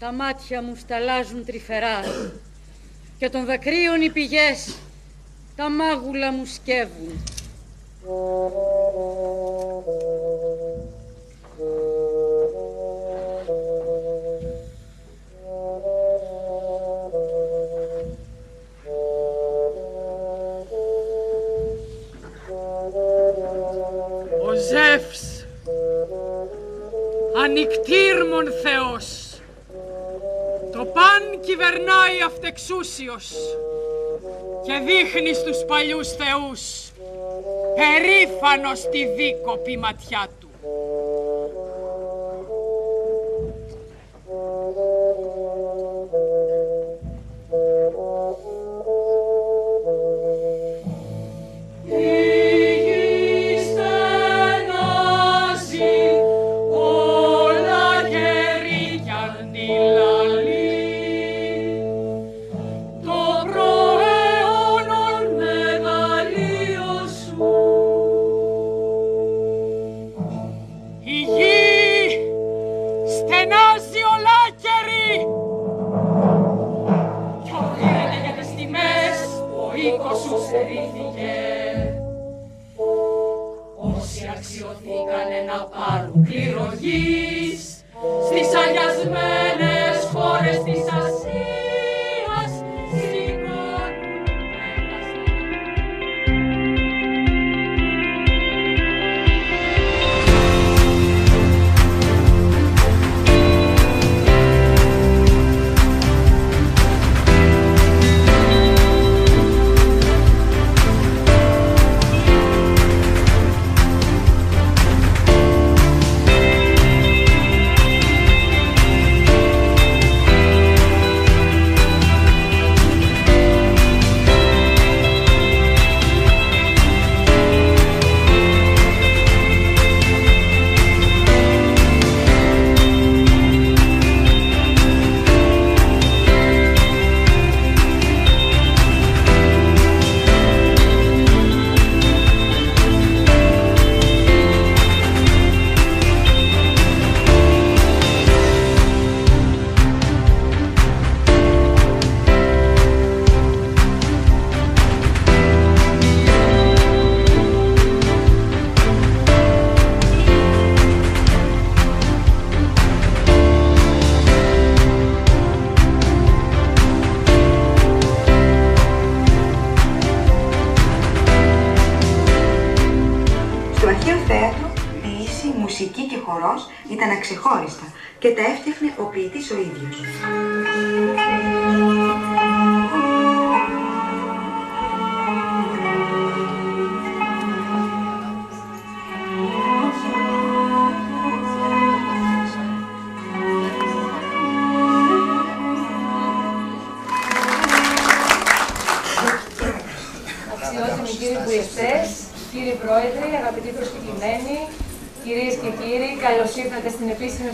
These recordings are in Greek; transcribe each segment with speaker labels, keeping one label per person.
Speaker 1: Τα μάτια μου σταλάζουν τρυφερά και των δακρύων οι πηγές τα μάγουλα μου σκεύουν.
Speaker 2: Ο Ζεύς, ανοιχτήρμον Θεός, το παν κυβερνάει αυτεξούσιος και δείχνει στους παλιούς θεούς περήφανος τη δίκοπη ματιά του.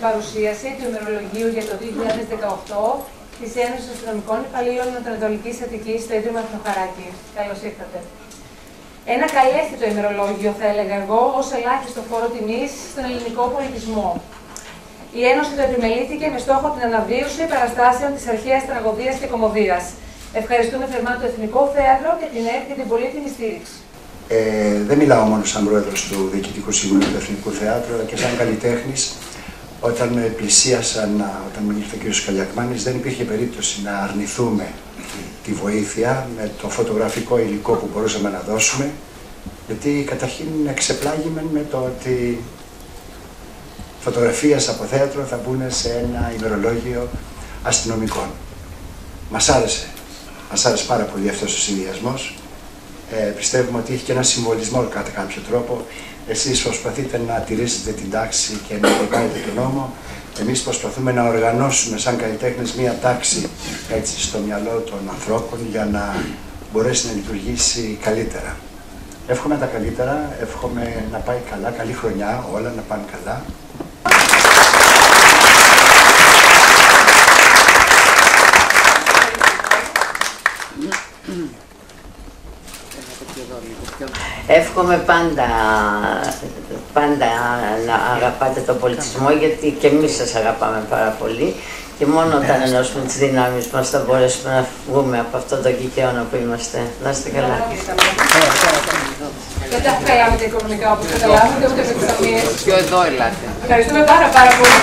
Speaker 3: Παρουσίαση του ημερολογίου για το 2018 της Ένωσης Αστυνομικών Υπαλλήλων Ανατολικής Αττική στο Ίδρυμα Θεοχαράκη. Καλώς ήρθατε. Ένα καλέσθητο ημερολόγιο, θα έλεγα εγώ, ως ελάχιστο φόρο τιμής στον ελληνικό πολιτισμό. Η Ένωση το επιμελήθηκε με στόχο την αναβίωση παραστάσεων της αρχαίας τραγωδίας και κομμωδίας. Ευχαριστούμε θερμά το Εθνικό Θέατρο και την ΕΡΤ για την πολύτιμη στήριξη.
Speaker 4: Ε, δεν μιλάω μόνο σαν πρόεδρος του Διοικητικού Συμβουλίου του Εθνικού Θεάτρου, αλλά και σαν καλλιτέχνης όταν με πλησίασαν, όταν μου ήρθε ο κ. Καλιακμάνης, δεν υπήρχε περίπτωση να αρνηθούμε τη βοήθεια με το φωτογραφικό υλικό που μπορούσαμε να δώσουμε, γιατί καταρχήν εξεπλάγημε με το ότι φωτογραφίες από θέατρο θα μπουν σε ένα ημερολόγιο αστυνομικών. Μας άρεσε, μας άρεσε πάρα πολύ αυτός ο συνδυασμός. Ε, πιστεύουμε ότι έχει και ένα συμβολισμό κατά κάποιο τρόπο εσείς προσπαθείτε να τηρήσετε την τάξη και να επιβάλλετε τον νόμο. Εμείς προσπαθούμε να οργανώσουμε σαν καλλιτέχνες μία τάξη έτσι, στο μυαλό των ανθρώπων για να μπορέσει να λειτουργήσει καλύτερα. Εύχομαι τα καλύτερα, εύχομαι να πάει καλά, καλή χρονιά, όλα να πάνε καλά.
Speaker 5: Εύχομαι πάντα, πάντα να αγαπάτε τον πολιτισμό γιατί και εμείς σας αγαπάμε πάρα πολύ Και μόνο όταν ενώσουμε τις δυνάμεις μας θα μπορέσουμε να βγούμε από αυτό το κικαίωνα που είμαστε. Να είστε καλά.
Speaker 3: Δεν τα βγάλαμε τα οικονομικά όπως καταλάβατε, ούτε με τις ταμείες.
Speaker 5: Πιο εδώ ελάτε.
Speaker 3: Ευχαριστούμε πάρα, πάρα πολύ.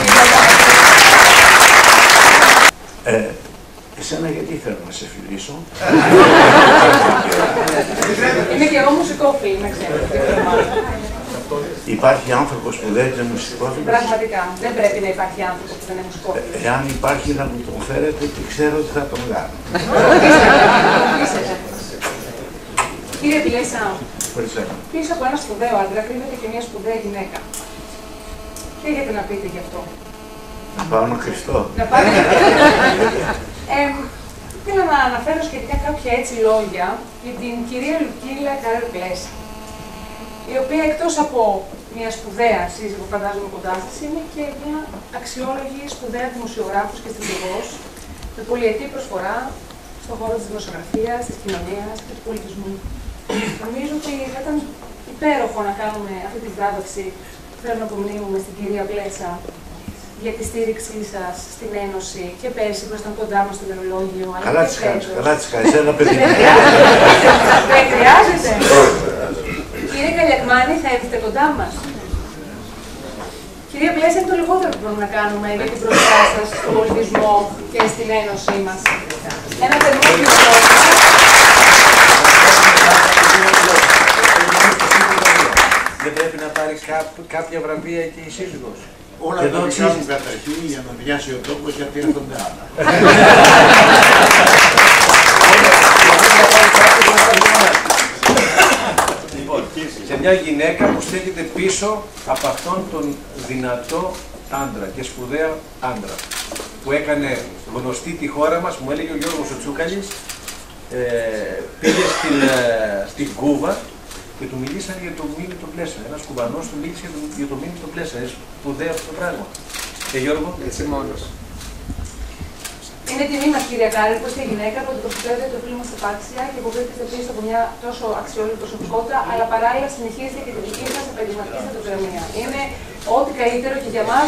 Speaker 6: Ε, εσένα γιατί θέλω να σε φιλήσω;
Speaker 3: Είμαι και εγώ μουσικόφιλη, να ξέρετε.
Speaker 6: Υπάρχει άνθρωπος που δεν είναι μουσικόφιλος.
Speaker 3: Πραγματικά. Δεν πρέπει να υπάρχει άνθρωπος που δεν είναι μουσικόφιλο.
Speaker 6: Ε, Εάν υπάρχει να μου τον φέρετε και ξέρω ότι θα τον κάνω.
Speaker 3: Κύριε Πιλέσα,
Speaker 6: Περισσότερο.
Speaker 3: πίσω από ένα σπουδαίο άντρα κρύβεται και μια σπουδαία γυναίκα. Τι έχετε να πείτε γι' αυτό;
Speaker 6: Να πάω να Χριστό.
Speaker 3: Να πάτε. Ε, Θέλω να αναφέρω σχετικά κάποια έτσι λόγια για την κυρία Λουκίλα Καρέρ Πλέσα, η οποία εκτός από μια σπουδαία σύζυγο, φαντάζομαι κοντά σας, είναι και μια αξιόλογη σπουδαία δημοσιογράφος και στρατηγός με πολυετή προσφορά στον χώρο της δημοσιογραφίας, της κοινωνίας και του πολιτισμού. Νομίζω ότι θα ήταν υπέροχο να κάνουμε αυτή τη βράβευση που θέλω να απομνήμουμε στην κυρία Πλέσα για τη στήριξή σας στην Ένωση και πέρσι που ήσταν κοντά μας στο Μερολόγιο. αλλά
Speaker 6: Καλά
Speaker 3: και
Speaker 6: τις κάνεις,
Speaker 3: φέτος.
Speaker 6: καλά τις κάνεις. Ένα παιδί.
Speaker 3: Δεν χρειάζεται. Δεν χρειάζεται. Κύριε Καλιακμάνη, θα έρθετε κοντά μας. Κυρία Πλέσσα, είναι το λιγότερο που μπορούμε να κάνουμε για την προσφορά σας στον πολιτισμό και στην Ένωσή μας. Ένα τεράστιο
Speaker 7: Δεν πρέπει να πάρεις κά- κάποια βραβεία και η σύζυγος.
Speaker 6: Όλα
Speaker 7: Και
Speaker 6: τα
Speaker 7: εδώ
Speaker 6: δικά μου
Speaker 7: αξίζει.
Speaker 6: καταρχήν για να διάσει ο τόπος γιατί έρχονται άλλα.
Speaker 7: Λοιπόν, σε μια γυναίκα που στέκεται πίσω από αυτόν τον δυνατό άντρα και σπουδαίο άντρα που έκανε γνωστή τη χώρα μας, μου έλεγε ο Γιώργος ο Τσούκαλης, ε, πήγε στην, ε, στην Κούβα και του μιλήσαν για το μήνυ το πλέσα. Ένας κουβανός του μίλησε για το, για το μήνυ το πλέσα. Είναι σπουδαίο αυτό το πράγμα. Και Γιώργο, έτσι μόνος.
Speaker 3: Είναι τιμή μας, κυρία Κάρη, που είστε γυναίκα που αντιπροσωπεύετε το φίλο μα επάξια και που βρίσκεστε πίσω από μια τόσο αξιόλογη προσωπικότητα, αλλά παράλληλα συνεχίζετε και τη δική σας επαγγελματική σταδιοδρομία. Είναι ό,τι καλύτερο και για εμά,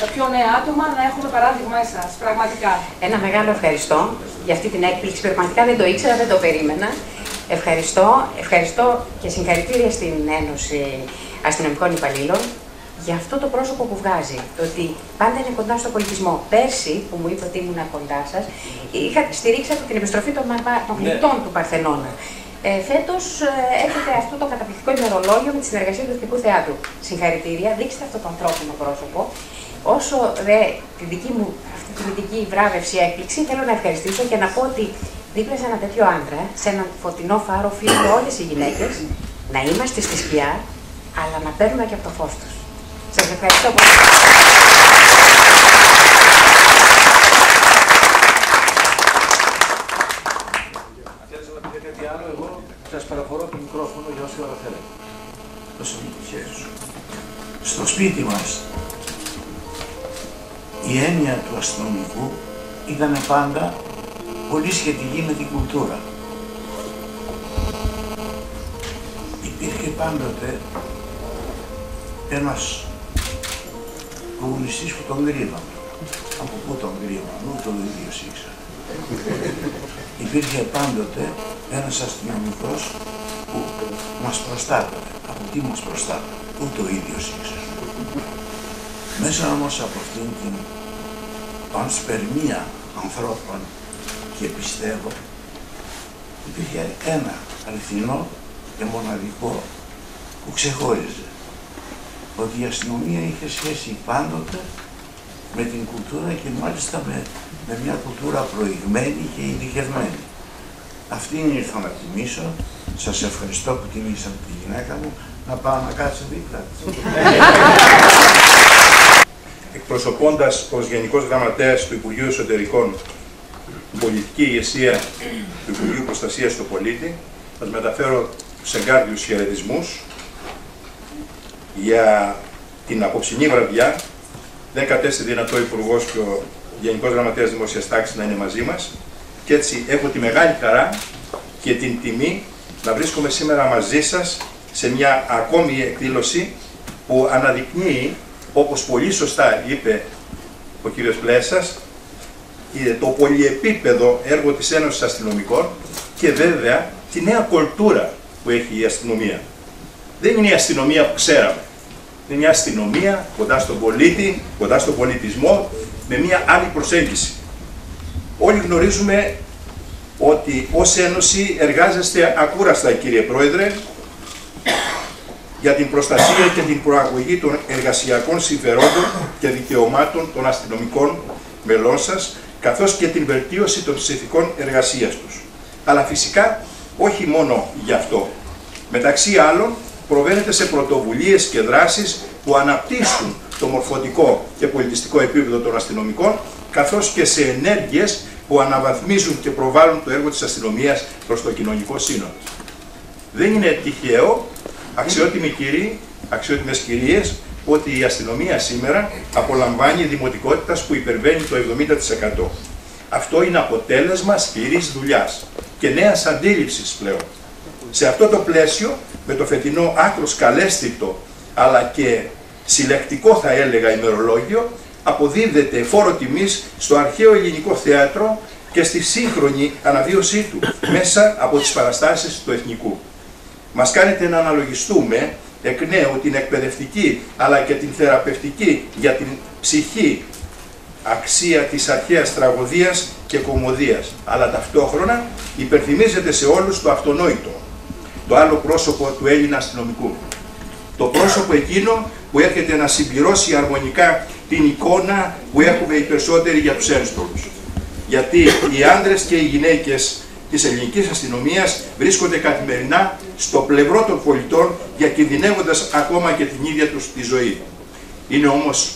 Speaker 3: τα πιο νέα άτομα, να έχουμε παράδειγμα εσάς. Πραγματικά.
Speaker 8: Ένα μεγάλο ευχαριστώ για αυτή την έκπληξη. Πραγματικά δεν το ήξερα, δεν το περίμενα. Ευχαριστώ, ευχαριστώ και συγχαρητήρια στην Ένωση Αστυνομικών Υπαλλήλων για αυτό το πρόσωπο που βγάζει. Το ότι πάντα είναι κοντά στο πολιτισμό. Πέρσι, που μου είπε ότι ήμουν κοντά σας, στηρίξατε την επιστροφή των μαγμα- μαγνητών του Παρθενώνα. Ε, Φέτος έχετε αυτό το καταπληκτικό ημερολόγιο με τη συνεργασία του Εθνικού Θεάτρου. Συγχαρητήρια, δείξτε αυτό το ανθρώπινο πρόσωπο. Όσο δε τη δική μου αυτή τη δυτική βράβευση έκπληξη, θέλω να ευχαριστήσω και να πω ότι δίπλα σε ένα τέτοιο άντρα, σε έναν φωτεινό φάρο, οφείλουμε όλες οι γυναίκες να είμαστε στη σκιά, αλλά να παίρνουμε και από το φως τους. Σας ευχαριστώ πολύ.
Speaker 7: Θέλεις να πείτε κάτι άλλο, εγώ σας παραχωρώ το μικρόφωνο για όση ώρα θέλετε.
Speaker 6: Δώσε μου το χέρι σου. Στο σπίτι μας η έννοια του αστυνομικού ήταν πάντα πολύ σχετική με την κουλτούρα. Υπήρχε πάντοτε ένας κομμουνιστής που τον κρύβαν. Από πού τον κρύβαν, ούτε ο ίδιος ήξερε. Υπήρχε πάντοτε ένας αστυνομικός που μας προστάτευε. Από τι μας προστάτευε, ούτε ο ίδιος ήξερε. Μέσα όμως από αυτήν την πανσπερμία ανθρώπων και πιστεύω υπήρχε ένα αληθινό και μοναδικό που ξεχώριζε ότι η αστυνομία είχε σχέση πάντοτε με την κουλτούρα και μάλιστα με, με μια κουλτούρα προηγμένη και ειδικευμένη. Αυτήν ήρθα να τιμήσω. Σας ευχαριστώ που τιμήσατε τη γυναίκα μου. Να πάω να κάτσω δίπλα της.
Speaker 9: εκπροσωπώντας ως Γενικός Γραμματέας του Υπουργείου Εσωτερικών την πολιτική ηγεσία του Υπουργείου Προστασίας του Πολίτη, σας μεταφέρω τους εγκάρδιους χαιρετισμούς για την απόψινή βραδιά. Δεν κατέστη δυνατό ο Υπουργός και ο Γενικός Γραμματέας Δημόσιας Τάξης να είναι μαζί μας και έτσι έχω τη μεγάλη χαρά και την τιμή να βρίσκομαι σήμερα μαζί σας σε μια ακόμη εκδήλωση που αναδεικνύει, όπως πολύ σωστά είπε ο κύριος Πλέσας, το πολυεπίπεδο έργο της Ένωσης Αστυνομικών και βέβαια τη νέα κουλτούρα που έχει η αστυνομία. Δεν είναι η αστυνομία που ξέραμε. Είναι μια αστυνομία κοντά στον πολίτη, κοντά στον πολιτισμό, με μια άλλη προσέγγιση. Όλοι γνωρίζουμε ότι ως Ένωση εργάζεστε ακούραστα κύριε Πρόεδρε για την προστασία και την προαγωγή των εργασιακών συμφερόντων και δικαιωμάτων των αστυνομικών μελών σας, καθώς και την βελτίωση των συνθηκών εργασίας τους. Αλλά φυσικά όχι μόνο γι' αυτό. Μεταξύ άλλων, προβαίνετε σε πρωτοβουλίες και δράσεις που αναπτύσσουν το μορφωτικό και πολιτιστικό επίπεδο των αστυνομικών, καθώς και σε ενέργειες που αναβαθμίζουν και προβάλλουν το έργο της αστυνομίας προς το κοινωνικό σύνολο. Δεν είναι τυχαίο, αξιότιμοι κύριοι, αξιότιμες κυρίες, ότι η αστυνομία σήμερα απολαμβάνει δημοτικότητας που υπερβαίνει το 70%. Αυτό είναι αποτέλεσμα σκληρής δουλειάς και νέας αντίληψης πλέον. Σε αυτό το πλαίσιο, με το φετινό άκρος καλέσθητο, αλλά και συλλεκτικό θα έλεγα ημερολόγιο, αποδίδεται φόρο τιμής στο αρχαίο ελληνικό θέατρο και στη σύγχρονη αναβίωσή του μέσα από τις παραστάσεις του εθνικού. Μας κάνετε να αναλογιστούμε εκ νέου την εκπαιδευτική αλλά και την θεραπευτική για την ψυχή αξία της αρχαίας τραγωδίας και κομμωδίας, αλλά ταυτόχρονα υπερθυμίζεται σε όλους το αυτονόητο, το άλλο πρόσωπο του Έλληνα αστυνομικού. Το πρόσωπο εκείνο που έρχεται να συμπληρώσει αρμονικά την εικόνα που έχουμε οι περισσότεροι για τους ένστολους. Γιατί οι άντρες και οι γυναίκες της ελληνικής αστυνομίας βρίσκονται καθημερινά στο πλευρό των πολιτών διακινδυνεύοντας ακόμα και την ίδια τους τη ζωή. Είναι όμως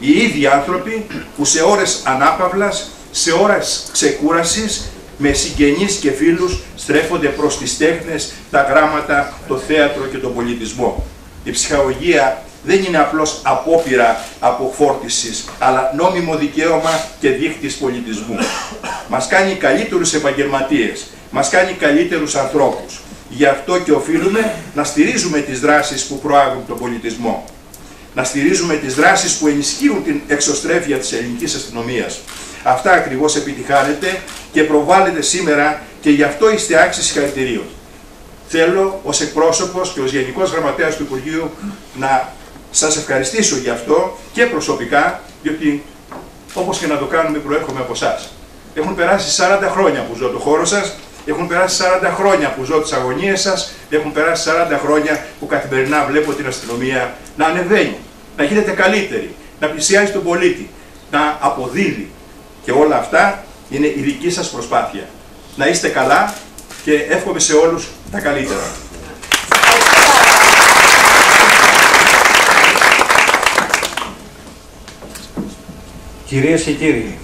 Speaker 9: οι ίδιοι άνθρωποι που σε ώρες ανάπαυλας, σε ώρες ξεκούρασης, με συγγενείς και φίλους στρέφονται προς τις τέχνες, τα γράμματα, το θέατρο και τον πολιτισμό. Η ψυχαγωγία δεν είναι απλώς απόπειρα αποφόρτισης, αλλά νόμιμο δικαίωμα και δείχτης πολιτισμού. Μας κάνει καλύτερους επαγγελματίες, μας κάνει καλύτερους ανθρώπους. Γι' αυτό και οφείλουμε να στηρίζουμε τις δράσεις που προάγουν τον πολιτισμό. Να στηρίζουμε τις δράσεις που ενισχύουν την εξωστρέφεια της ελληνικής αστυνομίας. Αυτά ακριβώς επιτυχάνετε και προβάλλετε σήμερα και γι' αυτό είστε άξιοι συγχαρητηρίων. Θέλω ως εκπρόσωπος και ως Γενικός Γραμματέας του Υπουργείου να σας ευχαριστήσω γι' αυτό και προσωπικά, διότι όπως και να το κάνουμε προέρχομαι από εσάς. Έχουν περάσει 40 χρόνια που ζω το χώρο σας, έχουν περάσει 40 χρόνια που ζω τις αγωνίες σας, έχουν περάσει 40 χρόνια που καθημερινά βλέπω την αστυνομία να ανεβαίνει, να γίνεται καλύτερη, να πλησιάζει τον πολίτη, να αποδίδει. Και όλα αυτά είναι η δική σας προσπάθεια. Να είστε καλά και εύχομαι σε όλους τα καλύτερα.
Speaker 10: Κυρίες και κύριοι,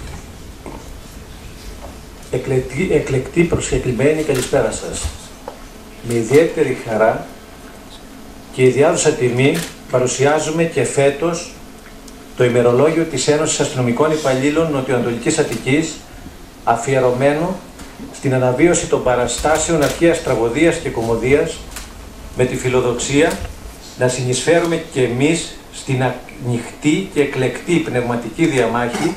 Speaker 10: εκλεκτή, εκλεκτή προσκεκλημένη καλησπέρα σας. Με ιδιαίτερη χαρά και ιδιάζουσα τιμή παρουσιάζουμε και φέτος το ημερολόγιο της Ένωσης Αστυνομικών Υπαλλήλων Νοτιοανατολικής Αττικής αφιερωμένο στην αναβίωση των παραστάσεων αρχαίας τραγωδίας και κομμωδίας με τη φιλοδοξία να συνεισφέρουμε και εμείς στην ανοιχτή και εκλεκτή πνευματική διαμάχη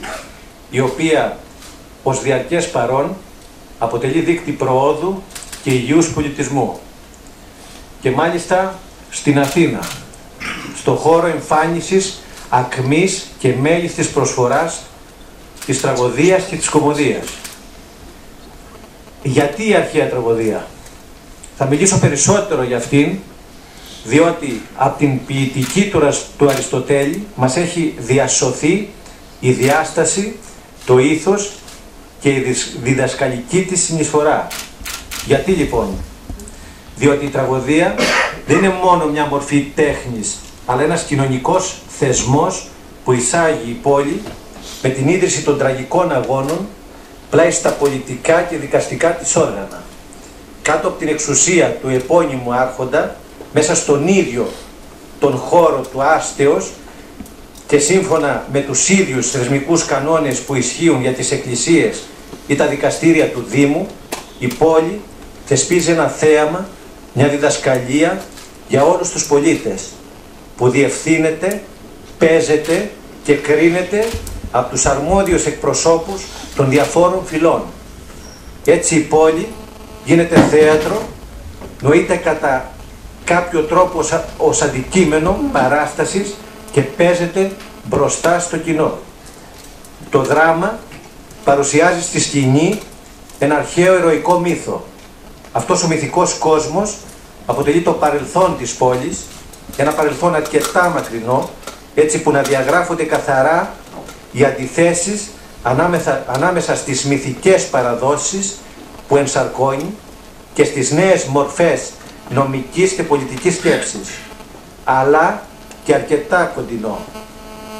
Speaker 10: η οποία ως διαρκές παρόν αποτελεί δείκτη προόδου και υγιούς πολιτισμού. Και μάλιστα στην Αθήνα, στο χώρο εμφάνισης ακμής και μέγιστης προσφοράς της τραγωδίας και της κομμωδίας. Γιατί η αρχαία τραγωδία; Θα μιλήσω περισσότερο για αυτήν διότι από την ποιητική του Αριστοτέλη μας έχει διασωθεί η διάσταση, το ήθος και η διδασκαλική της συνεισφορά. Γιατί λοιπόν, διότι η τραγωδία δεν είναι μόνο μια μορφή τέχνης, αλλά ένας κοινωνικός θεσμός που εισάγει η πόλη με την ίδρυση των τραγικών αγώνων πλάι στα πολιτικά και δικαστικά της όργανα. Κάτω από την εξουσία του επώνυμου άρχοντα μέσα στον ίδιο τον χώρο του άστεως και σύμφωνα με τους ίδιους θεσμικούς κανόνες που ισχύουν για τις εκκλησίες ή τα δικαστήρια του Δήμου, η πόλη θεσπίζει ένα θέαμα, μια διδασκαλία για όλους τους πολίτες που διευθύνεται, παίζεται και κρίνεται από τους αρμόδιους εκπροσώπους των διαφόρων φυλών. Έτσι η πόλη γίνεται θέατρο, νοείται κατά κάποιο τρόπο ως αντικείμενο παράστασης και παίζεται μπροστά στο κοινό. Το δράμα παρουσιάζει στη σκηνή ένα αρχαίο ερωικό μύθο. Αυτός ο μυθικός κόσμος αποτελεί το παρελθόν της πόλης, ένα παρελθόν αρκετά μακρινό, έτσι που να διαγράφονται καθαρά οι αντιθέσεις ανάμεσα, ανάμεσα στις μυθικές παραδόσεις που ενσαρκώνει και στις νέες μορφές νομικής και πολιτικής σκέψης, αλλά και αρκετά κοντινό,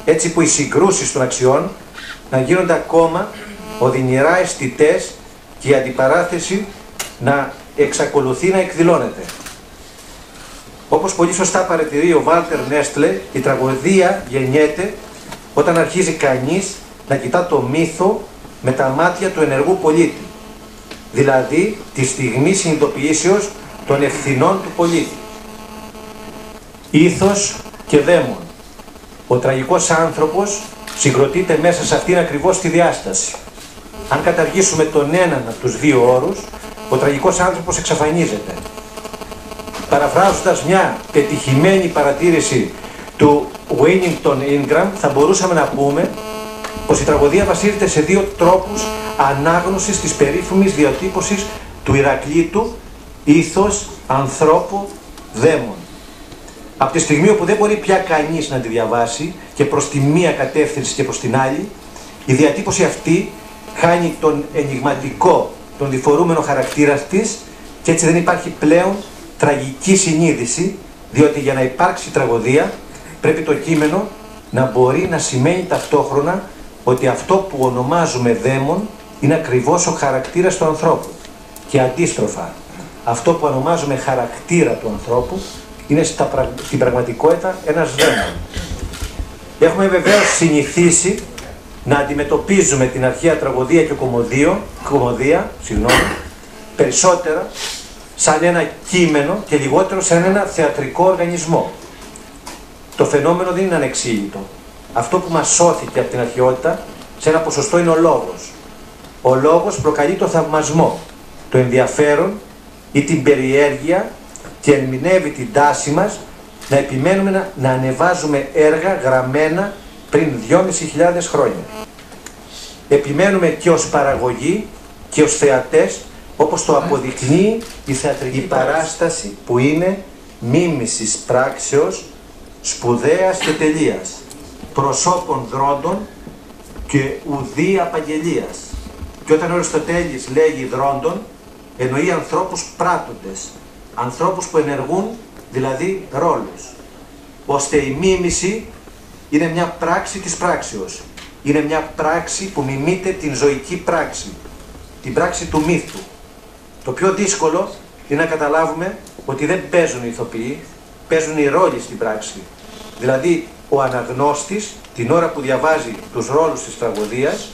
Speaker 10: έτσι που οι συγκρούσεις των αξιών να γίνονται ακόμα οδυνηρά αισθητές και η αντιπαράθεση να εξακολουθεί να εκδηλώνεται. Όπως πολύ σωστά παρατηρεί ο Βάλτερ Νέστλε, η τραγωδία γεννιέται όταν αρχίζει κανείς να κοιτά το μύθο με τα μάτια του ενεργού πολίτη, δηλαδή τη στιγμή συνειδητοποιήσεως των ευθυνών του πολίτη. Ήθος και δαίμον. Ο τραγικός άνθρωπος συγκροτείται μέσα σε αυτήν ακριβώς τη διάσταση. Αν καταργήσουμε τον έναν από τους δύο όρους, ο τραγικός άνθρωπος εξαφανίζεται. Παραφράζοντας μια πετυχημένη παρατήρηση του Winnington Ingram, θα μπορούσαμε να πούμε πως η τραγωδία βασίζεται σε δύο τρόπους ανάγνωσης της περίφημης διατύπωσης του Ηρακλήτου ήθος, ανθρώπου, δαίμον. Από τη στιγμή όπου δεν μπορεί πια κανείς να τη διαβάσει και προς τη μία κατεύθυνση και προς την άλλη, η διατύπωση αυτή χάνει τον ενηγματικό, τον διφορούμενο χαρακτήρα της και έτσι δεν υπάρχει πλέον τραγική συνείδηση, διότι για να υπάρξει τραγωδία πρέπει το κείμενο να μπορεί να σημαίνει ταυτόχρονα ότι αυτό που ονομάζουμε δαίμον είναι ακριβώς ο χαρακτήρας του ανθρώπου. Και αντίστροφα αυτό που ονομάζουμε χαρακτήρα του ανθρώπου είναι στα, στην πραγματικότητα ένας δαίμον. Έχουμε βεβαίως συνηθίσει να αντιμετωπίζουμε την αρχαία τραγωδία και κομμωδία, κομμωδία συγγνώμη, περισσότερα σαν ένα κείμενο και λιγότερο σαν ένα θεατρικό οργανισμό. Το φαινόμενο δεν είναι ανεξήγητο. Αυτό που μας σώθηκε από την αρχαιότητα σε ένα ποσοστό είναι ο λόγος. Ο λόγος προκαλεί το θαυμασμό, το ενδιαφέρον ή την περιέργεια και ερμηνεύει την τάση μας να επιμένουμε να, να ανεβάζουμε έργα γραμμένα πριν 2.500 χρόνια. Επιμένουμε και ως παραγωγή και ως θεατές όπως το αποδεικνύει η θεατρική παράσταση που είναι μίμησης πράξεως σπουδαίας και τελείας, προσώπων δρόντων και ουδή απαγγελίας. Και όταν ο Αριστοτέλης λέγει δρόντων, εννοεί ανθρώπους πράττοντες, ανθρώπους που ενεργούν δηλαδή ρόλους. Ώστε η μίμηση είναι μια πράξη της πράξεως. Είναι μια πράξη που μιμείται την ζωική πράξη, την πράξη του μύθου. Το πιο δύσκολο είναι να καταλάβουμε ότι δεν παίζουν οι ηθοποιοί, παίζουν οι ρόλοι στην πράξη. Δηλαδή ο αναγνώστης την ώρα που διαβάζει τους ρόλους της τραγωδίας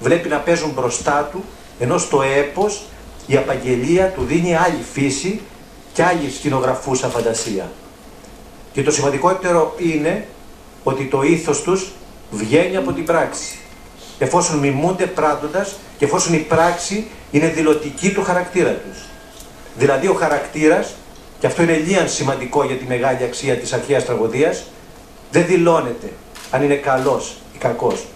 Speaker 10: βλέπει να παίζουν μπροστά του ενώ στο έπος η απαγγελία του δίνει άλλη φύση και άλλη σκηνογραφούσα φαντασία. Και το σημαντικότερο είναι ότι το ήθος τους βγαίνει από την πράξη. Εφόσον μιμούνται πράττοντας και εφόσον η πράξη είναι δηλωτική του χαρακτήρα τους. Δηλαδή ο χαρακτήρας, και αυτό είναι λίγαν σημαντικό για τη μεγάλη αξία της αρχαίας τραγωδίας, δεν δηλώνεται αν είναι καλός ή κακός.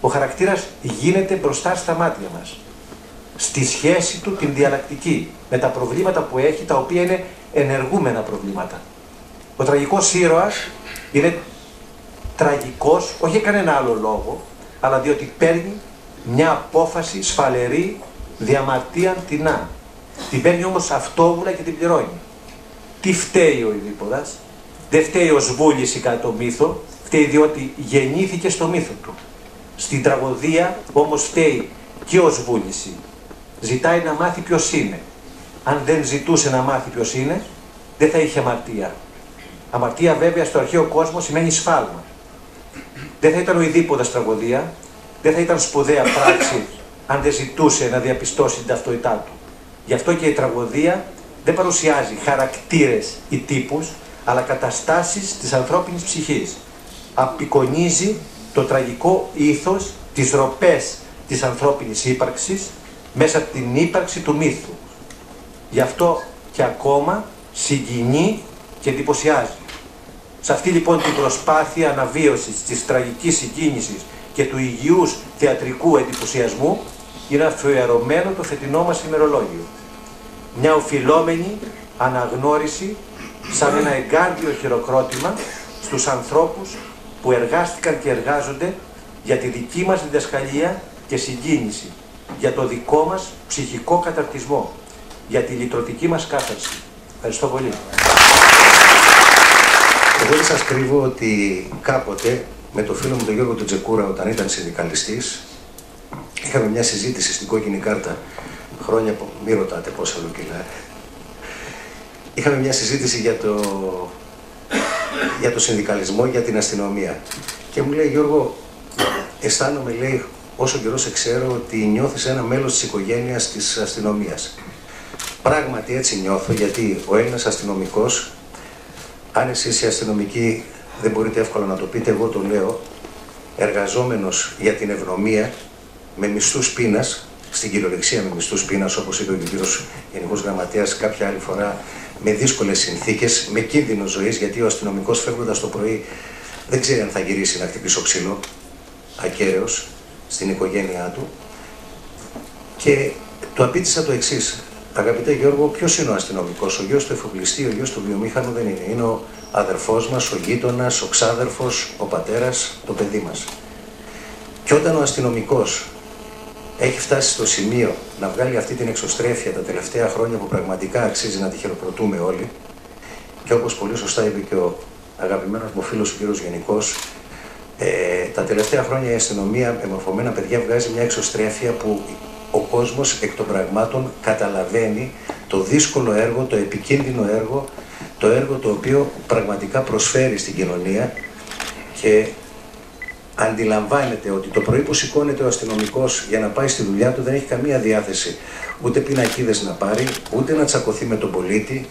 Speaker 10: Ο χαρακτήρας γίνεται μπροστά στα μάτια μας στη σχέση του την διαλλακτική με τα προβλήματα που έχει, τα οποία είναι ενεργούμενα προβλήματα. Ο τραγικός ήρωας είναι τραγικός, όχι για κανένα άλλο λόγο, αλλά διότι παίρνει μια απόφαση σφαλερή διαμαρτίαν τεινά. Την παίρνει όμως αυτόβουλα και την πληρώνει. Τι φταίει ο Ιδίποδας, δεν φταίει ως βούληση κατά το μύθο, φταίει διότι γεννήθηκε στο μύθο του. Στην τραγωδία όμως φταίει και ως βούληση, ζητάει να μάθει ποιος είναι. Αν δεν ζητούσε να μάθει ποιος είναι, δεν θα είχε αμαρτία. Αμαρτία βέβαια στο αρχαίο κόσμο σημαίνει σφάλμα. Δεν θα ήταν ο ειδήποδα τραγωδία, δεν θα ήταν σπουδαία πράξη αν δεν ζητούσε να διαπιστώσει την ταυτότητά του. Γι' αυτό και η τραγωδία δεν παρουσιάζει χαρακτήρες ή τύπους, αλλά καταστάσεις της ανθρώπινης ψυχής. Απεικονίζει το τραγικό ήθος, τις ροπές της ανθρώπινης ύπαρξης μέσα από την ύπαρξη του μύθου. Γι' αυτό και ακόμα συγκινεί και εντυπωσιάζει. Σε αυτή λοιπόν την προσπάθεια αναβίωσης της τραγικής συγκίνησης και του υγιούς θεατρικού εντυπωσιασμού είναι αφιερωμένο το φετινό μας ημερολόγιο. Μια οφειλόμενη αναγνώριση σαν ένα εγκάρδιο χειροκρότημα στους ανθρώπους που εργάστηκαν και εργάζονται για τη δική μας διδασκαλία και συγκίνηση, για το δικό μας ψυχικό καταρτισμό, για τη λυτρωτική μας κάθαρση. Ευχαριστώ πολύ.
Speaker 11: Εγώ δεν σας κρύβω ότι κάποτε με το φίλο μου τον Γιώργο του Τζεκούρα όταν ήταν συνδικαλιστής είχαμε μια συζήτηση στην κόκκινη κάρτα χρόνια που μη ρωτάτε πόσα λουκυλά είχαμε μια συζήτηση για το, για το συνδικαλισμό, για την αστυνομία και μου λέει Γιώργο αισθάνομαι λέει όσο καιρός σε ξέρω ότι νιώθεις ένα μέλος της οικογένειας της αστυνομίας. Πράγματι έτσι νιώθω γιατί ο Έλληνας αστυνομικός αν εσείς οι αστυνομικοί δεν μπορείτε εύκολα να το πείτε, εγώ το λέω, εργαζόμενος για την ευνομία, με μισθούς πείνας, στην κυριολεξία με μισθούς πείνας, όπως είπε ο κύριος Γενικός Γραμματέας κάποια άλλη φορά, με δύσκολες συνθήκες, με κίνδυνο ζωής, γιατί ο αστυνομικός φεύγοντας το πρωί δεν ξέρει αν θα γυρίσει να χτυπήσει ξύλο, ακέραιος, στην οικογένειά του. Και του απίτησα το εξής. Αγαπητέ Γιώργο, ποιος είναι ο αστυνομικός, ο γιος του εφοπλιστή, ο γιος του βιομήχανου δεν είναι. Είναι ο αδερφός μας, ο γείτονας, ο ξάδερφος, ο πατέρας, το παιδί μας. Και όταν ο αστυνομικός έχει φτάσει στο σημείο να βγάλει αυτή την εξωστρέφεια τα τελευταία χρόνια που πραγματικά αξίζει να τη χειροκροτούμε όλοι, και όπως πολύ σωστά είπε και ο αγαπημένος μου φίλος ο κύριος Γενικός, ε, τα τελευταία χρόνια η αστυνομία με μορφωμένα παιδιά βγάζει μια εξωστρέφεια που ο κόσμος εκ των πραγμάτων καταλαβαίνει το δύσκολο έργο, το επικίνδυνο έργο, το έργο το οποίο πραγματικά προσφέρει στην κοινωνία και αντιλαμβάνεται ότι το πρωί που σηκώνεται ο αστυνομικός για να πάει στη δουλειά του δεν έχει καμία διάθεση ούτε πινακίδες να πάρει, ούτε να τσακωθεί με τον πολίτη,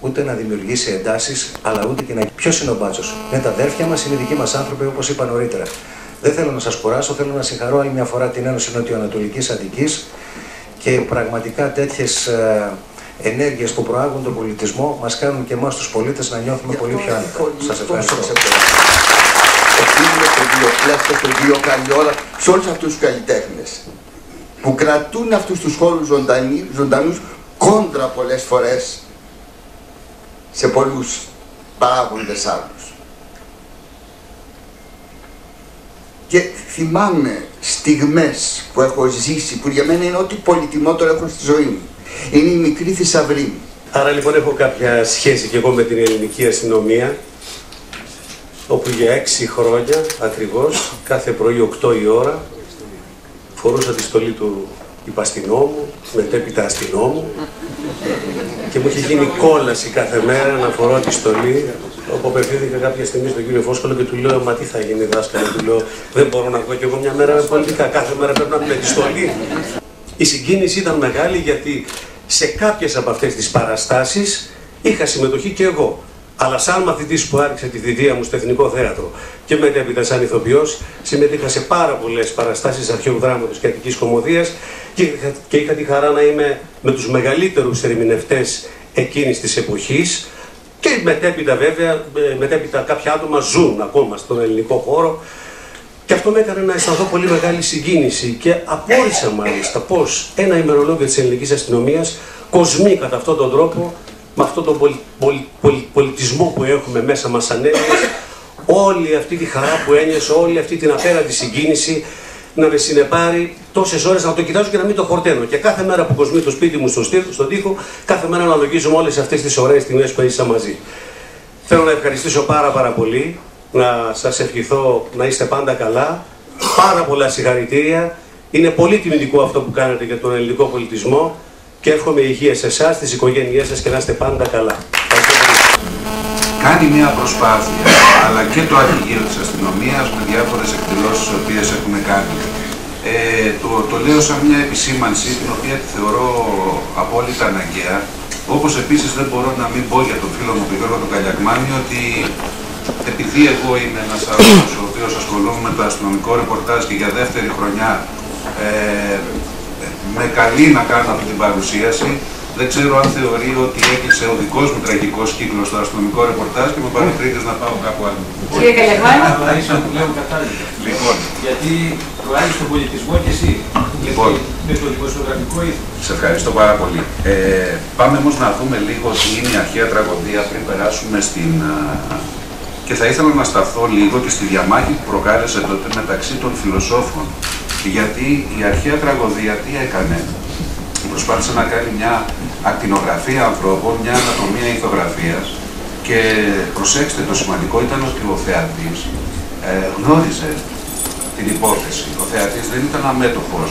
Speaker 11: ούτε να δημιουργήσει εντάσεις, αλλά ούτε και να. Ποιος είναι ο μπάτσος, Είναι τα αδέρφια μας, είναι οι δικοί μας άνθρωποι, όπως είπα νωρίτερα. Δεν θέλω να σας κουράσω, θέλω να συγχαρώ άλλη μια φορά την Ένωση Νοτιοανατολικής Αττικής και πραγματικά τέτοιες ε, ενέργειες που προάγουν τον πολιτισμό μας κάνουν και εμάς τους πολίτες να νιώθουμε πολύ πιο άνετα. Σας ευχαριστώ.
Speaker 12: Οφείλουμε τον κύριο Πλέστα, τον κύριο Καλιόρα, σε όλους αυτούς τους καλλιτέχνες που κρατούν αυτούς τους χώρους ζωντανούς κόντρα πολλές φορές σε πολλούς παράγοντες άλλους. Και θυμάμαι στιγμές που έχω ζήσει, που για μένα είναι ό,τι πολυτιμότερο έχω στη ζωή μου. Είναι η μικρή θησαυρή μου.
Speaker 13: Άρα λοιπόν έχω κάποια σχέση και εγώ με την ελληνική αστυνομία, όπου για έξι χρόνια ακριβώς, κάθε πρωί 8 η ώρα, φορούσα τη στολή του υπαστηνόμου, μετέπειτα αστυνόμου και μου είχε γίνει κόλαση κάθε μέρα να φορώ τη στολή όπου απευθύνθηκα κάποια στιγμή στον κύριο Φόσκολο και του λέω: Μα τι θα γίνει, δάσκαλο, του λέω: Δεν μπορώ να βγω κι εγώ μια μέρα με πολιτικά. Κάθε μέρα πρέπει να με τη στολή. Η συγκίνηση ήταν μεγάλη γιατί σε κάποιες από αυτές τις παραστάσεις είχα συμμετοχή και εγώ. Αλλά σαν μαθητής που άρχισε τη θητεία μου στο Εθνικό Θέατρο και μετέπειτα σαν ηθοποιός, συμμετείχα σε πάρα πολλές παραστάσεις αρχαίου δράματο και αττικής κομμωδίας και, και είχα τη χαρά να είμαι με τους μεγαλύτερους ερμηνευτές εκείνης της εποχής. Και μετέπειτα βέβαια, ε, μετέπειτα κάποια άτομα ζουν ακόμα στον ελληνικό χώρο. Και αυτό με έκανε να αισθανθώ πολύ μεγάλη συγκίνηση και απόρρισα μάλιστα πώ ένα ημερολόγιο της ελληνικής αστυνομίας κοσμεί κατά αυτόν τον τρόπο, με αυτόν τον πολιτισμό που έχουμε μέσα μας σαν όλη αυτή τη χαρά που ένιωσε, όλη αυτή την απέραντη συγκίνηση να με συνεπάρει τόσες ώρες να το κοιτάζω και να μην το χορταίνω. Και κάθε μέρα που κοσμεί το σπίτι μου στο στον τοίχο, κάθε μέρα να αναλογίζουμε όλες αυτές τις ωραίες στιγμές που έζησα μαζί. Θέλω να ευχαριστήσω πάρα πάρα πολύ, να σας ευχηθώ να είστε πάντα καλά. Πάρα πολλά συγχαρητήρια. Είναι πολύ τιμητικό αυτό που κάνετε για τον ελληνικό πολιτισμό και εύχομαι υγεία σε εσάς, στις οικογένειές σας και να είστε πάντα καλά.
Speaker 14: Κάνει μια προσπάθεια, αλλά και το αρχηγείο της αστυνομίας με διάφορες εκδηλώσεις τις οποίες έχουμε κάνει. Ε, το, το λέω σαν μια επισήμανση την οποία τη θεωρώ απόλυτα αναγκαία. Όπως επίσης δεν μπορώ να μην πω για τον φίλο μου τον Γιώργο τον Καλιακμάνη ότι επειδή εγώ είμαι ένας άνθρωπος ο οποίος ασχολούμαι με το αστυνομικό ρεπορτάζ και για δεύτερη χρονιά ε, με καλεί να κάνω αυτή την παρουσίαση, δεν ξέρω αν θεωρεί ότι έκλεισε ο δικός μου τραγικός κύκλος στο αστυνομικό ρεπορτάζ και με παροτρύνεις να πάω κάπου άλλο.
Speaker 3: Κύριε Καλεγμάνη.
Speaker 7: Αλλά ίσα που λέω κατάλληλα.
Speaker 14: Λοιπόν,
Speaker 7: Γιατί προάγει τον πολιτισμό και εσύ.
Speaker 14: Λοιπόν.
Speaker 7: Με το δημοσιογραφικό ήθος.
Speaker 14: σε ευχαριστώ πάρα πολύ. Ε, πάμε όμως να δούμε λίγο τι είναι η αρχαία τραγωδία πριν περάσουμε στην... α, Και θα ήθελα να σταθώ λίγο και στη διαμάχη που προκάλεσε τότε μεταξύ των φιλοσόφων. Γιατί η αρχαία τραγωδία τι έκανε; Προσπάθησε να κάνει μια ακτινογραφία ανθρώπων, μια ανατομία ηθογραφίας και προσέξτε το σημαντικό ήταν ότι ο θεατής ε, γνώριζε την υπόθεση. Ο θεατής δεν ήταν αμέτωχος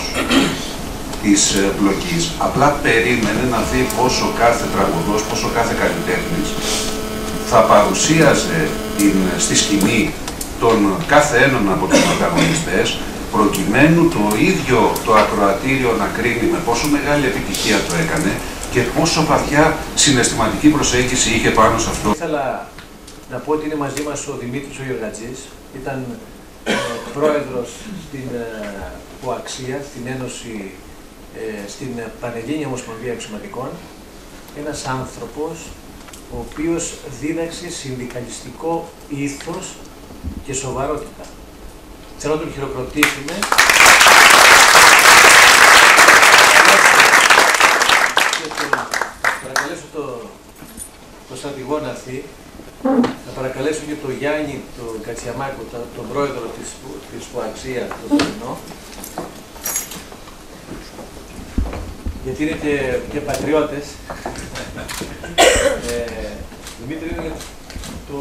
Speaker 14: της ε, πλοκής. Απλά περίμενε να δει πόσο κάθε τραγουδός, πόσο κάθε καλλιτέχνης θα παρουσίαζε την, στη σκηνή τον κάθε έναν από τους πρωταγωνιστές προκειμένου το ίδιο το ακροατήριο να κρίνει με πόσο μεγάλη επιτυχία το έκανε και πόσο βαθιά συναισθηματική προσέγγιση είχε πάνω σε αυτό.
Speaker 7: Ήθελα να πω ότι είναι μαζί μας ο Δημήτρης ο Γεωργατζής. Ήταν ε, πρόεδρος στην ε, ΟΑΞΙΑ, στην Ένωση, ε, στην Πανελλήνια Ομοσπονδία Αξιωματικών. Ένας άνθρωπος ο οποίος δίδαξε συνδικαλιστικό ήθος και σοβαρότητα. Θέλω να τον χειροκροτήσουμε. Και το- θα παρακαλέσω το, το στρατηγό να έρθει. Θα παρακαλέσω και τον Γιάννη, τον Κατσιαμάκο, τον, τον πρόεδρο της, της ΠΟΑΞΙΑ, τον Τωρινό. Γιατί είναι και, και πατριώτες. ε, Δημήτρη, είναι το,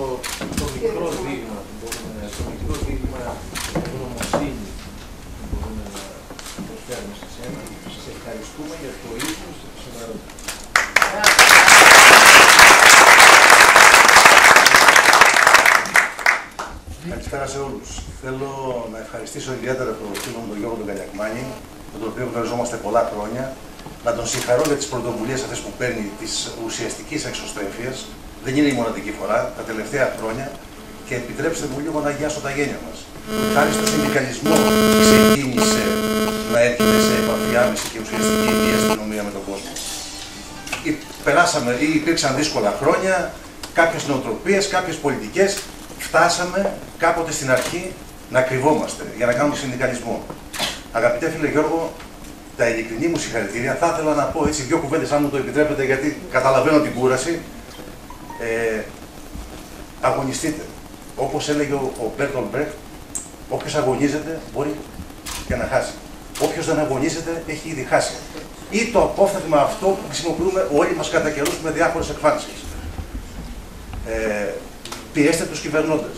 Speaker 7: το μικρό δείγμα, που μπορούμε, το μικρό δείγμα γνωμοσύνη που μπορούμε να προσφέρουμε σε σένα. Σας ευχαριστούμε για το ήθος και τη σοβαρότητα.
Speaker 15: Καλησπέρα σε όλους. Θέλω να ευχαριστήσω ιδιαίτερα τον φίλο μου τον Γιώργο τον Καλιακμάνη, με τον οποίο γνωριζόμαστε πολλά χρόνια. Να τον συγχαρώ για τις πρωτοβουλίες αυτές που παίρνει της ουσιαστικής εξωστρέφειας. Δεν είναι η μοναδική φορά, τα τελευταία χρόνια. Και επιτρέψτε μου λίγο να αγιάσω τα γένια μας. Χάρη στο συνδικαλισμό ξεκίνησε να έρχεται σε επαφή άμεση και ουσιαστική η αστυνομία με τον κόσμο. Ή- Περάσαμε ή υπήρξαν δύσκολα χρόνια, κάποιες νοοτροπίες, κάποιες πολιτικές, φτάσαμε κάποτε στην αρχή να κρυβόμαστε για να κάνουμε συνδικαλισμό. Αγαπητέ φίλε Γιώργο, τα ειλικρινή μου συγχαρητήρια. Θα ήθελα να πω έτσι δύο κουβέντες, αν μου το επιτρέπετε, γιατί καταλαβαίνω την κούραση. Ε, αγωνιστείτε. Όπως έλεγε ο, ο Μπέρτολ Μπρέχτ, όποιος αγωνίζεται μπορεί και να χάσει. Όποιος δεν αγωνίζεται έχει ήδη χάσει. Ή το απόφθεγμα αυτό που χρησιμοποιούμε όλοι μας κατά καιρούς με διάφορες εκφάνσεις. Ε, πιέστε τους κυβερνώντες.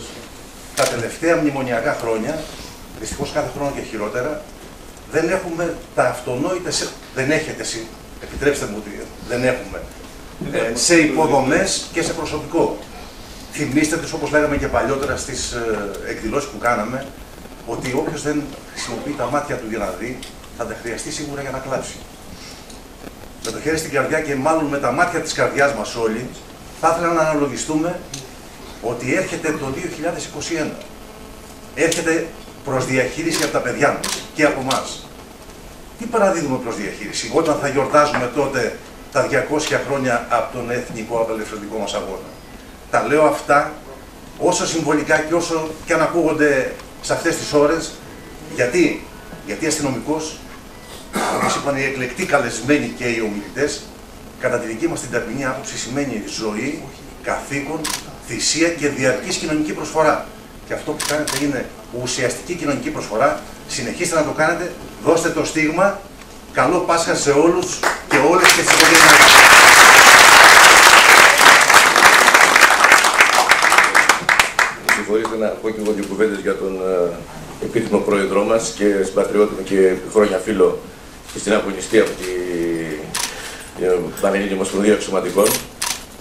Speaker 15: Τα τελευταία μνημονιακά χρόνια, δυστυχώς κάθε χρόνο και χειρότερα, δεν έχουμε τα αυτονόητα, σε- δεν έχετε εσύ, επιτρέψτε μου ότι δεν έχουμε, ε, σε υποδομές και σε προσωπικό. Θυμήστε τους, όπως λέγαμε και παλιότερα στις ε, εκδηλώσεις που κάναμε, ότι όποιος δεν χρησιμοποιεί τα μάτια του για να δει, θα τα χρειαστεί σίγουρα για να κλάψει. Με το χέρι στην καρδιά και μάλλον με τα μάτια της καρδιάς μας όλοι, θα ήθελα να αναλογιστούμε ότι έρχεται το 2021. Έρχεται προς διαχείριση από τα παιδιά μας και από εμά. Τι παραδίδουμε προς διαχείριση; Όταν θα γιορτάζουμε τότε τα 200 χρόνια από τον εθνικό απελευθερωτικό μας αγώνα. Τα λέω αυτά όσο συμβολικά και όσο και αν ακούγονται σε αυτές τις ώρες. Γιατί, γιατί αστυνομικός, όπως είπαν οι εκλεκτοί καλεσμένοι και οι ομιλητές, κατά τη δική μας την ταπεινή άποψη σημαίνει ζωή, καθήκον, θυσία και διαρκής κοινωνική προσφορά. Και αυτό που κάνετε είναι ουσιαστική κοινωνική προσφορά. Συνεχίστε να το κάνετε, δώστε το στίγμα. Καλό Πάσχα σε όλους και όλες και τις οικογένειες.
Speaker 16: Συγχωρείτε να πω και εγώ δύο κουβέντες για τον ε, επίτιμο πρόεδρό μας και συμπατριώτη μου και χρόνια φίλο και στην αγωνιστή από την ε, Πανελλήνια Ομοσπονδία Αξιωματικών.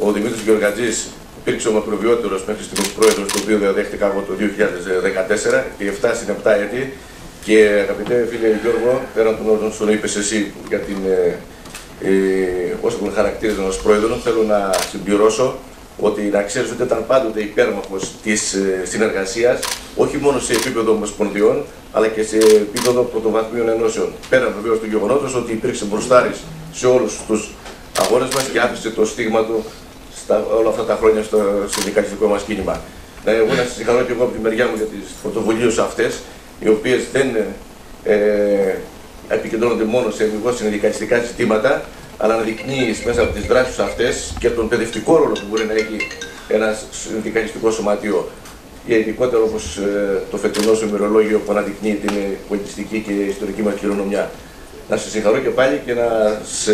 Speaker 16: Ο Δημήτρης Γεωργατζής υπήρξε ο μακροβιότερος μέχρι στιγμής πρόεδρος, το οποίο διαδέχτηκα από το 2014 και φτάσει στην 7 έτη. Και αγαπητέ φίλε Γιώργο, πέραν των όσων σου είπες εσύ για την, ε, ε, όσο τον χαρακτήριζε ως πρόεδρο, θέλω να συμπληρώσω ότι να ξέρεις ότι ήταν πάντοτε υπέρμαχος της ε, συνεργασίας, όχι μόνο σε επίπεδο ομοσπονδιών, αλλά και σε επίπεδο πρωτοβαθμίων ενώσεων. Πέραν βεβαίως του γεγονότος ότι υπήρξε μπροστάρης σε όλους τους αγώνες μας και άφησε το στίγμα του στα, όλα αυτά τα χρόνια στο συνδικαλιστικό μας κίνημα. Ε, εγώ να σας συγχαρώ και εγώ από τη μεριά μου για τις πρωτοβουλίες αυτές, οι οποίες δεν ε, επικεντρώνονται μόνο σε αμυγό συνδικαλιστικά ζητήματα, αλλά να δεικνύει μέσα από τις δράσεις αυτές και τον παιδευτικό ρόλο που μπορεί να έχει ένας συνδικαλιστικός σωματείο. Και ειδικότερα όπως ε, το φετινό σου ημερολόγιο που αναδεικνύει την πολιτιστική και ιστορική μας κληρονομιά. Να σε συγχαρώ και πάλι και να σε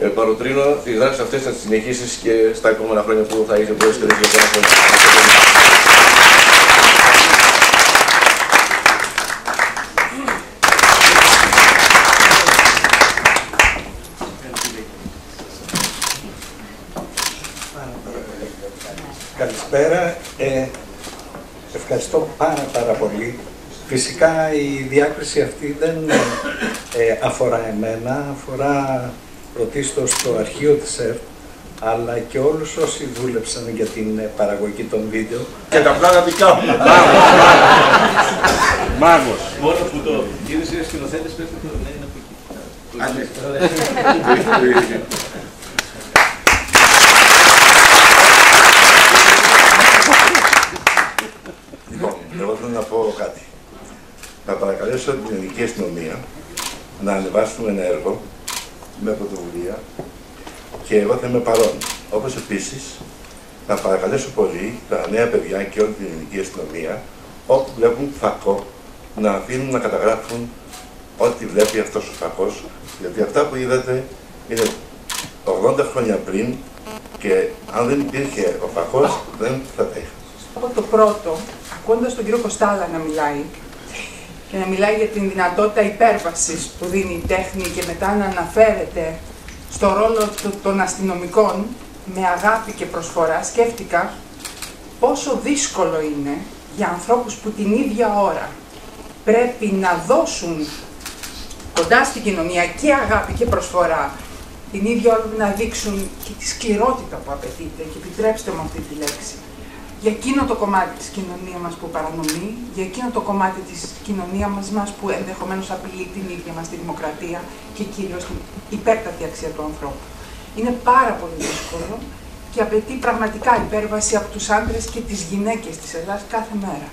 Speaker 16: ε, παροτρύνω τις δράσεις αυτές να τις συνεχίσεις και στα επόμενα χρόνια που θα είσαι πρόεδρος και δεν χρόνια.
Speaker 10: Καλησπέρα. Ε, ευχαριστώ πάρα πάρα πολύ. Φυσικά η διάκριση αυτή δεν ε, αφορά εμένα, αφορά πρωτίστως το αρχείο της ΕΡΤ, αλλά και όλους όσοι δούλεψαν για την ε, παραγωγή των βίντεο.
Speaker 9: Και τα πλάνα δικά μου.
Speaker 10: Μάγος.
Speaker 13: Μόνο που το γύρισε σκηνοθέτης πρέπει να είναι από εκεί.
Speaker 17: Λοιπόν, εγώ θέλω να πω κάτι. Να παρακαλέσω την ελληνική αστυνομία να ανεβάσουμε ένα έργο με πρωτοβουλία και εγώ θα είμαι παρόν. Όπως επίσης να παρακαλέσω πολύ τα νέα παιδιά και όλη την ελληνική αστυνομία όπου βλέπουν φακό να αφήνουν να καταγράφουν ό,τι βλέπει αυτός ο φακός. Γιατί αυτά που είδατε είναι 80 χρόνια πριν και αν δεν υπήρχε ο φακός δεν θα τα είχα.
Speaker 18: Από το πρώτο, ακούγοντας τον κύριο Κοστάλα να μιλάει και να μιλάει για την δυνατότητα υπέρβασης που δίνει η τέχνη και μετά να αναφέρεται στο ρόλο των αστυνομικών με αγάπη και προσφορά, σκέφτηκα πόσο δύσκολο είναι για ανθρώπους που την ίδια ώρα πρέπει να δώσουν κοντά στην κοινωνία και αγάπη και προσφορά, την ίδια ώρα να δείξουν και τη σκληρότητα που απαιτείται. Και επιτρέψτε μου αυτή τη λέξη για εκείνο το κομμάτι της κοινωνίας μας που παρανομεί, για εκείνο το κομμάτι της κοινωνίας μας, μας που ενδεχομένως απειλεί την ίδια μας τη δημοκρατία και κυρίως την υπέρτατη αξία του ανθρώπου. Είναι πάρα πολύ δύσκολο και απαιτεί πραγματικά υπέρβαση από τους άντρες και τις γυναίκες της Ελλάδας κάθε μέρα.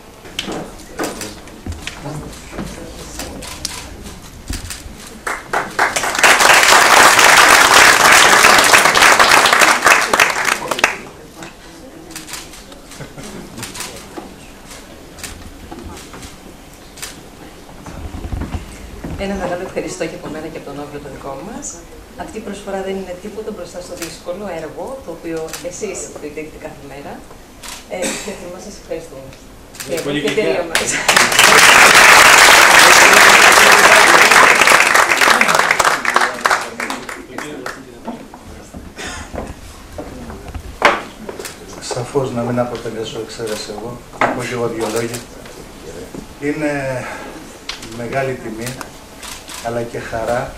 Speaker 19: Ένα μεγάλο ευχαριστώ και από μένα και από τον Όβλιο το δικό μας. Αυτή η προσφορά δεν είναι τίποτα μπροστά στο δύσκολο έργο, το οποίο εσείς το κάθε μέρα. Ε, και θέλω να σας ευχαριστούμε. Και
Speaker 13: Πολύ
Speaker 19: την εταιρεία μας.
Speaker 15: Σαφώς να μην αποτελέσω εξαίρεση εγώ, να πω και εγώ δύο λόγια. Είναι μεγάλη τιμή, αλλά και χαρά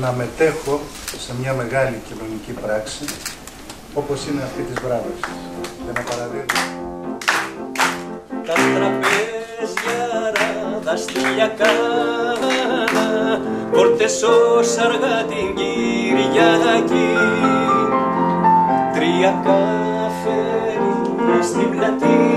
Speaker 15: να μετέχω σε μια μεγάλη κοινωνική πράξη, όπως είναι αυτή της Μπράβας. Για να παραδείγω.
Speaker 20: Τα τραπέζια δαστιλιακά πόρτες ως αργά την Κυριακή τρία καφέ στην πλατεία